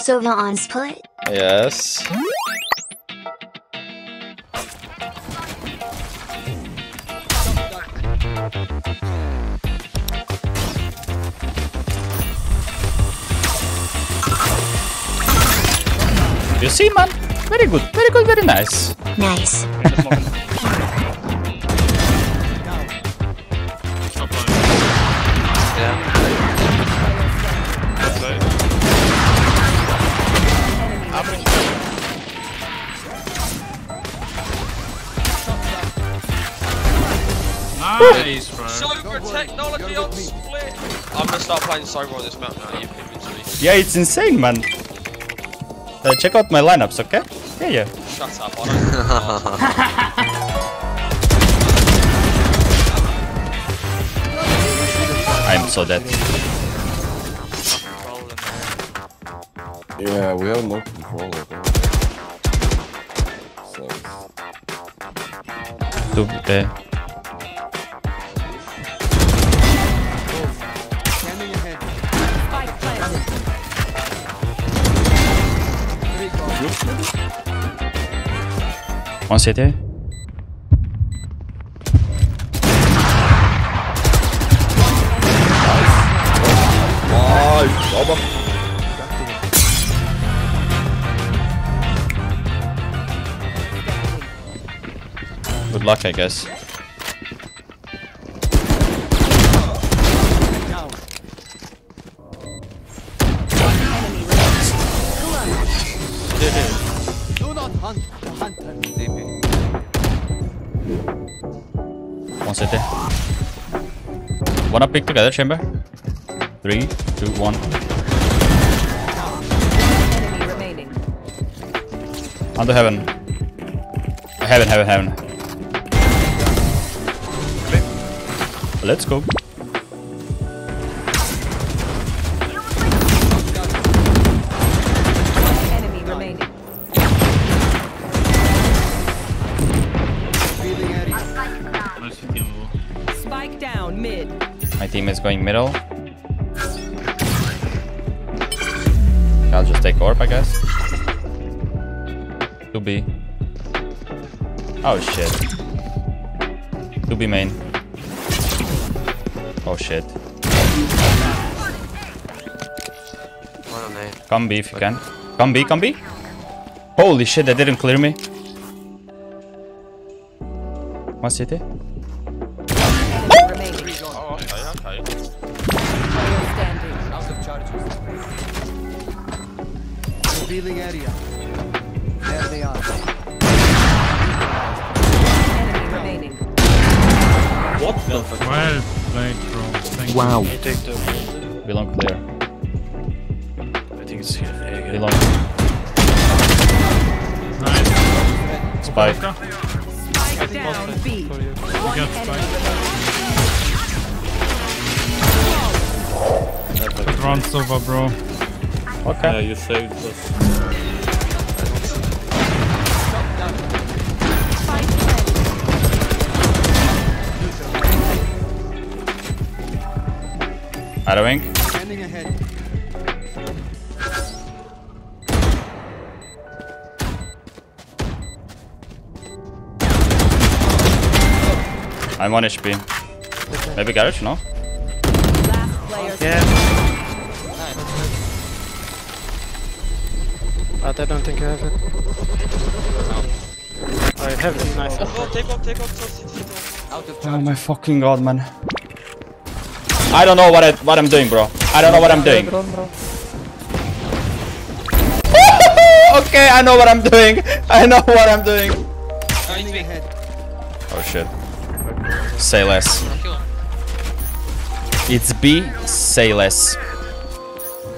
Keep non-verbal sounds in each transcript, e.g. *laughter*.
Sova on split. Yes. You see, man? Very good, very good, very nice. Nice. Nice, bro. Sova technology on split. I'm gonna start playing Sova on this map now. You've convinced me. Yeah, it's insane, man. Uh, check out my lineups, okay? Yeah, yeah. Shut up. I don't. *laughs* I'm so dead. Yeah, we have no control of it. So, Two, Baba. Good luck, I guess. One city. Wanna pick together, chamber? Three, two, one. Under heaven. Heaven, heaven, heaven. Let's go. Mid. My team is going middle. I'll just take orb, I guess. 2B. Oh shit. 2B main. Oh shit. Come B if you can. Come B, come B. Holy shit, they didn't clear me. One city. Revealing area. There they are. Enemy remaining. Well played, bro. Thank Wow. Belong clear. I think it's here. Belong. you. Nice. Spike. Spike down B. We got spike. Runs over, bro. Okay. you saved us. Spike planted. Arrowing. Scanning ahead. I'm on HP. Maybe garage, no? Last player standing. But I don't think I have it. I have it, nice. Oh, take off, take off, take off. Out of Oh my fucking god, man. I don't know what I what I'm doing, bro. I don't know what I'm doing. *laughs* okay, I know what I'm doing. I know what I'm doing. Oh shit. Say less. It's B. Say less.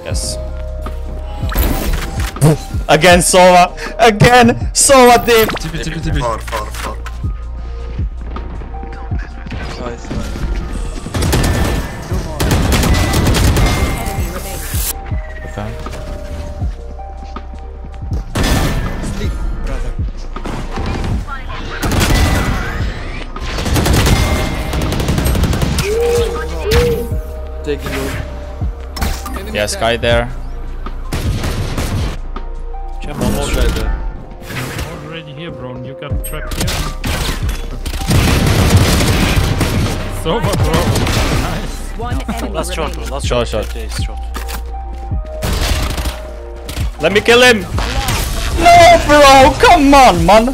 Yes. Again, Sova. Again, Sova team. TP, TP, TP. Enemy remaining. Okay. Sleep, brother. Take you. Enemy Yeah, down. Sky there. I'm already here, bro. You got trapped here. It's over, bro. Nice. One enemy last shot, last shot. shot. Let me kill him. No, bro. Come on, man.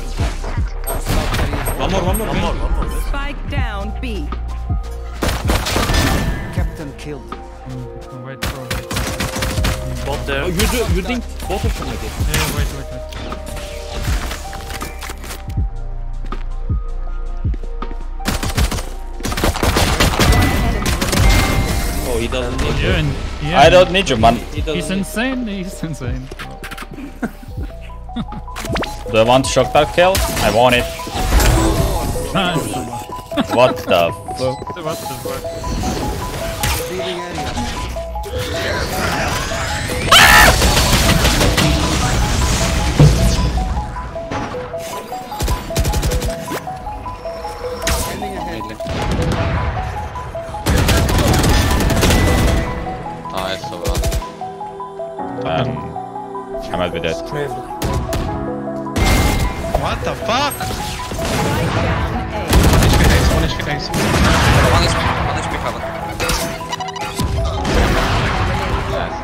One more, one more. One more. There. Oh, you do, you think both of them like it? Yeah, wait, wait, wait. Oh, he doesn't need Yeah, to. and, yeah. I don't need your money. He doesn't He's need insane. He's insane. Do I want shock dart kill? I want it. Nice. What the fuck? *laughs* what the fuck? I might be dead. What the fuck? Spike down A. One HP guys, one HP One is one is cover.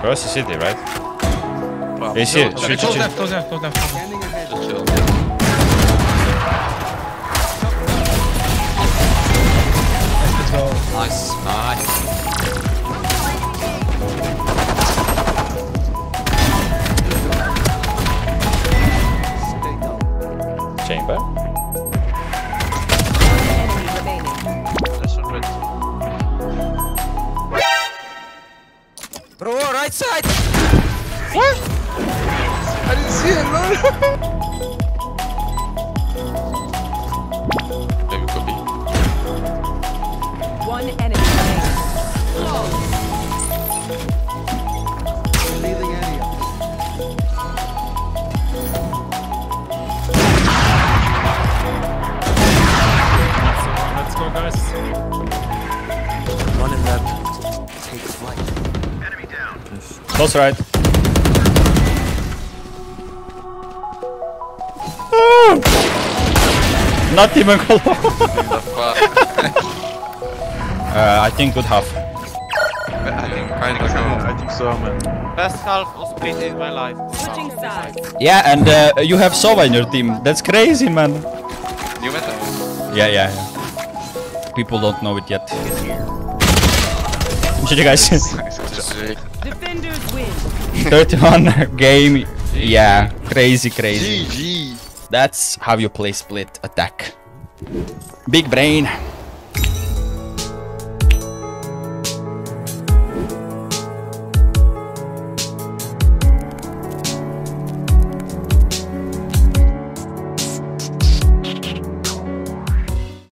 Cross the city, right? Is here. Okay, Shoot, shoot, close shoot. left, close left, close left. Just chill. Let's go. Nice, nice. Chamber. Enemy remaining. That's not red. Bro, right side! Maybe *laughs* Close right. *laughs* Not even close. *laughs* uh, I think good half. I think kind of I think so, man. Best half of split in my life. Switching sides. Yeah, and uh, you have Sova in your team. That's crazy, man. You met him? Yeah, yeah, yeah. People don't know it yet. GG guys. Defenders win. 31 game. Yeah, crazy, crazy. That's how you play split attack. Big brain.